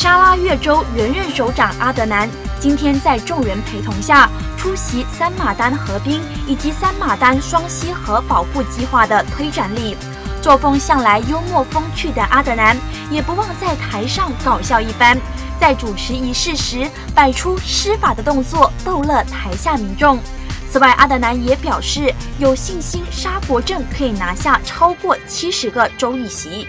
沙拉越州原任首长阿德南今天在众人陪同下出席三马丹河滨以及三马丹双溪河保护计划的推展礼作风向来幽默风趣的阿德南也不忘在台上搞笑一番。在主持仪式时摆出施法的动作逗乐台下民众。此外阿德南也表示有信心沙国镇可以拿下超过七十个州议席。